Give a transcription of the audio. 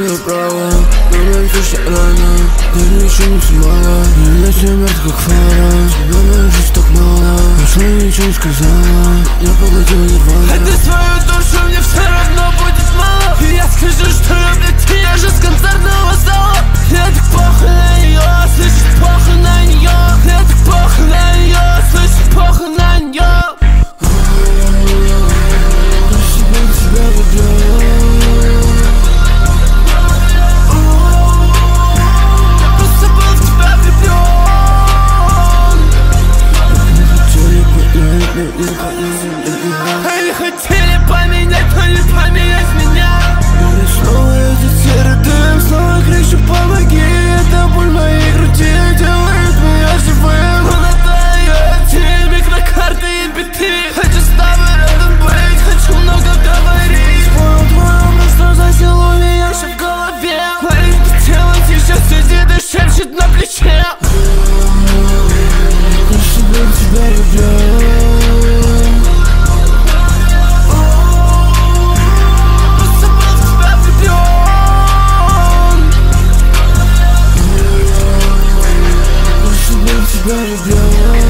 свое право. Номер все что рано. Я ничего не смогла. Я на тебя мертв как фара. Тебя моя жизнь так мало. Пошла и ничего не сказала. Я поглотил едва Это а свою душу мне все равно будет いいか Blaze down